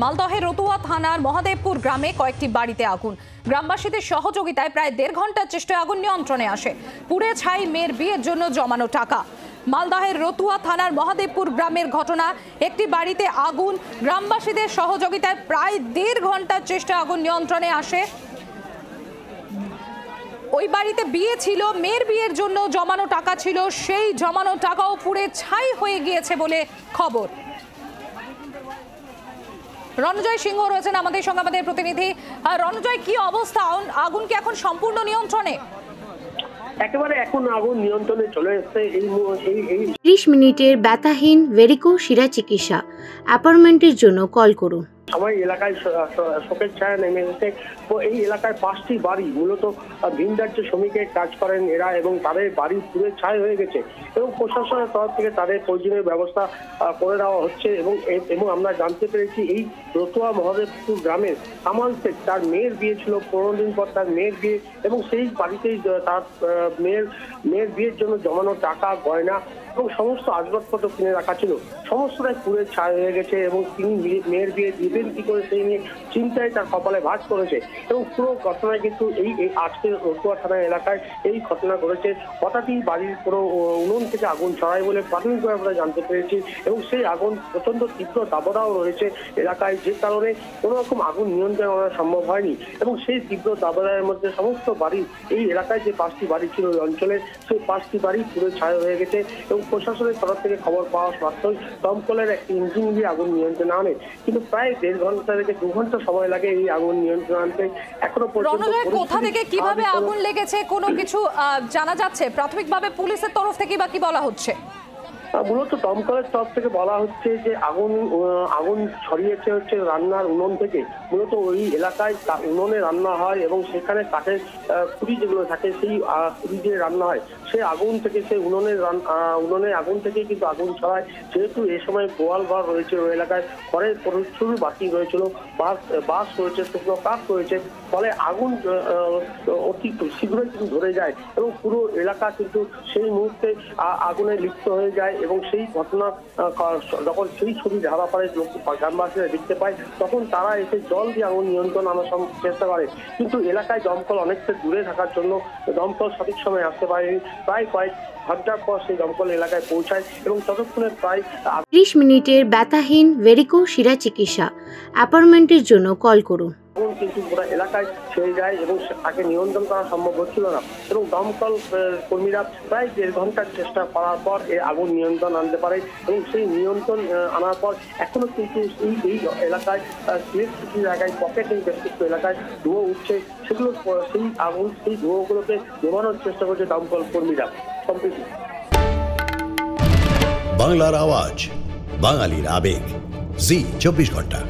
মালদহের রতুয়া থানার মহাদেবপুর গ্রামে কয়েকটি বাড়িতে আগুন। গ্রামবাসীদের সহযোগিতায় প্রায় দেড় ঘণ্টার চেষ্টায় আগুন নিয়ন্ত্রণে আসে। পুড়ে ছাই মেয়ের বিয়ের জন্য জমানো টাকা। মালদহের রতুয়া থানার মহাদেবপুর গ্রামের ঘটনা, একটি বাড়িতে আগুন। গ্রামবাসীদের সহযোগিতায় প্রায় দেড় ঘণ্টার চেষ্টায় আগুন নিয়ন্ত্রণে আসে। ওই বাড়িতে বিয়ে ছিল, মেয়ের বিয়ের জন্য জমানো টাকা ছিল। সেই জমানো টাকাও পুড়ে ছাই হয়ে গিয়েছে বলে খবর। রণজয় সিংহ রয়েছেন আমাদের সঙ্গে আমাদের প্রতিনিধি। আর রণজয় কি অবস্থা? আগুন- আগুন কি এখন সম্পূর্ণ নিয়ন্ত্রণে? একেবারে এখন আগুন নিয়ন্ত্রণে চলে এসছে এই এই ত্রিশ মিনিটের ব্যথাহীন ভেরিকো শিরা চিকিৎসা। অ্যাপয়েন্টমেন্টের জন্য কল করুন। সবাই এলাকায় শোকের ছায়া নেমে এসেছে। তো এই এলাকায় পাঁচটি বাড়ি মূলত আহ, ভিন রাজ্য শ্রমিকের কাজ করেন এরা এবং তাদের বাড়ি পুরে ছাই হয়ে গেছে এবং প্রশাসনের তরফ থেকে তাদের প্রয়োজনীয় ব্যবস্থা করে দেওয়া হচ্ছে এবং এবং আমরা জানতে পেরেছি এই রতুয়া মহাদেবপুর গ্রামের কামাল শেখ তার মেয়ের বিয়ে ছিল পনেরো দিন পর তার মেয়ের বিয়ে এবং সেই বাড়িতেই তার মেয়ের মেয়ের বিয়ের জন্য জমানো টাকা গয়না এবং সমস্ত আসবাবপত্র কিনে রাখা ছিল। সমস্তটাই পুরে ছাই হয়ে গেছে এবং তিনি মেয়ের বিয়ে দিবেন কি করে সেই নিয়ে চিন্তায় তার কপালে ভাঁজ করেছে এবং পুরো ঘটনায় কিন্তু এই এই আজকে রতুয়া থানা এলাকায় এই ঘটনা ঘটেছে। হঠাৎই বাড়ির পুরো উনুন থেকে আগুন ছড়ায় বলে প্রাথমিকভাবে আমরা জানতে পেরেছি এবং সেই আগুন প্রচণ্ড তীব্র দাবদাও রয়েছে এলাকায়, যে কারণে কোনো রকম আগুন নিয়ন্ত্রণ করা সম্ভব হয়নি। এবং সেই তীব্র দাবদাহের মধ্যে সমস্ত বাড়ি, এই এলাকায় যে পাঁচটি বাড়ি ছিল ওই অঞ্চলে, সেই পাঁচটি বাড়ি পুরো ছায় হয়ে গেছে এবং প্রশাসনের তরফ থেকে খবর পাওয়া সত্ত্বেও দমকলের একটি ইঞ্জিন দিয়ে আগুন নিয়ন্ত্রণে আনে। কিন্তু প্রায় দেড় ঘণ্টা থেকে দু ঘণ্টা সময় লাগে এই আগুন নিয়ন্ত্রণ আনতে। এখনও পর্যন্ত কোথা থেকে কীভাবে আগুন লেগেছে কোনো কিছু আহ, জানা যাচ্ছে? প্রাথমিকভাবে পুলিশের তরফ থেকে বা কি বলা হচ্ছে? মূলত দমকলের তরফ থেকে বলা হচ্ছে যে আগুন আগুন ছড়িয়েছে হচ্ছে রান্নার উনুন থেকে। মূলত ওই এলাকায় উনুনে রান্না হয় এবং সেখানে কাঠের খুঁড়ি যেগুলো থাকে সেই খুঁড়ি দিয়ে রান্না হয়। সেই আগুন থেকে সেই উনুনের উনুনের আগুন থেকেই কিন্তু আগুন ছড়ায়। যেহেতু এ সময় গোয়াল ঘর রয়েছে ওই এলাকায় ঘরের প্রচুর বাকি রয়েছিল বাস বাস রয়েছে, শুকনো কাঠ রয়েছে, ফলে আগুন অতি শীঘ্রই কিন্তু ধরে যায় এবং পুরো এলাকা কিন্তু সেই মুহূর্তে আগুনে লিপ্ত হয়ে যায় এবং সেই ঘটনা যখন সেই ছবি পারে লোক গ্রামবাসীরা দেখতে পায়, তখন তারা এসে জল দিয়ে আগুন নিয়ন্ত্রণ আনার চেষ্টা করে। কিন্তু এলাকায় দমকল অনেকটা দূরে থাকার জন্য দমকল সঠিক সময় আসতে পারেনি। প্রায় কয়েক ঘণ্টার পর সেই দমকল এলাকায় পৌঁছায় এবং ততক্ষণে প্রায় ত্রিশ মিনিটের ব্যথাহীন ভেরিকো শিরা চিকিৎসা। অ্যাপয়েন্টমেন্টের জন্য কল করুন। কিন্তু পুরো এলাকায় ছেয়ে যায় এবং তাকে নিয়ন্ত্রণ করা সম্ভব হচ্ছিল না। এবং দমকল কর্মীরা প্রায় দেড় ঘণ্টার চেষ্টা করার পর এই আগুন নিয়ন্ত্রণ আনতে পারে এবং সেই নিয়ন্ত্রণ আনার পর এখনও কিন্তু এই এই এলাকায় সিলেট সিটি এলাকায় পকেটে বেশ কিছু এলাকায় ধুয়ো উঠছে। সেগুলো সেই আগুন, সেই ধুয়োগুলোকে জমানোর চেষ্টা করছে দমকল কর্মীরা। সম্প্রীতি বাংলার আওয়াজ, বাঙালির আবেগ। জি, চব্বিশ ঘণ্টা।